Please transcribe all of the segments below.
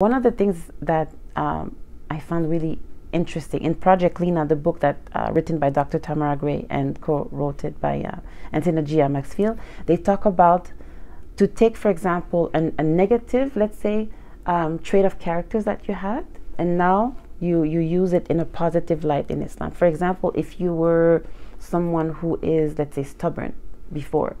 One of the things that um, I found really interesting in Project Lina, the book that uh, written by Dr. Tamara Gray and co-wrote it by uh, Anthony Gia Maxfield, they talk about to take, for example, an, a negative, let's say, um, trait of characters that you had, and now you you use it in a positive light in Islam. For example, if you were someone who is, let's say, stubborn before,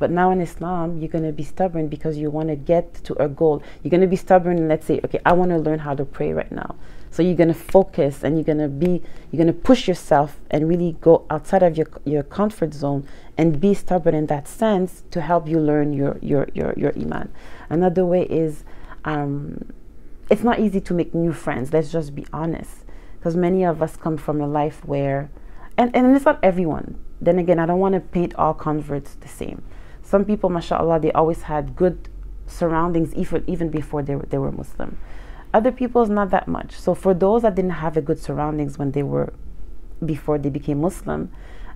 but now in Islam, you're going to be stubborn because you want to get to a goal. You're going to be stubborn and let's say, okay, I want to learn how to pray right now. So you're going to focus and you're going to be, you're going to push yourself and really go outside of your, your comfort zone and be stubborn in that sense to help you learn your, your, your, your Iman. Another way is, um, it's not easy to make new friends. Let's just be honest. Because many of us come from a life where, and, and it's not everyone. Then again, I don't want to paint all converts the same some people, mashallah, they always had good surroundings even, even before they were, they were Muslim. Other people not that much. So for those that didn't have a good surroundings when they were, before they became Muslim,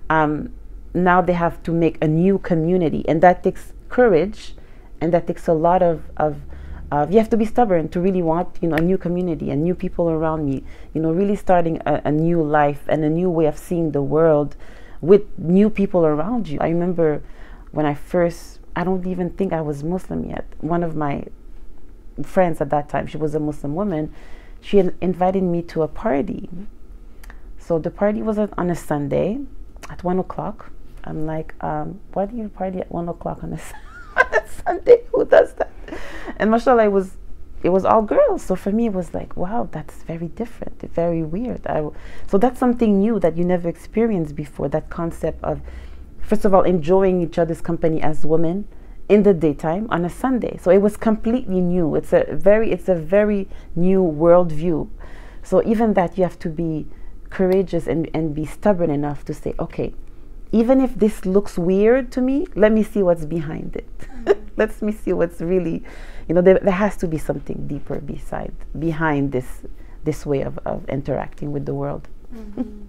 um, now they have to make a new community. And that takes courage and that takes a lot of, of uh, you have to be stubborn to really want you know a new community and new people around me you know really starting a, a, new life and a new way of seeing the world with new people around you i remember when I first, I don't even think I was Muslim yet. One of my friends at that time, she was a Muslim woman, she invited me to a party. So the party was on a Sunday at one o'clock. I'm like, um, why do you party at one o'clock on a, on a Sunday? Who does that? And mashallah, it was it was all girls. So for me, it was like, wow, that's very different, very weird. So that's something new that you never experienced before. That concept of first of all, enjoying each other's company as women in the daytime on a Sunday. So it was completely new. It's a very, it's a very new worldview. So even that, you have to be courageous and, and be stubborn enough to say, okay, even if this looks weird to me, let me see what's behind it. let me see what's really, you know, there, there has to be something deeper beside, behind this, this way of, of interacting with the world. Mm -hmm.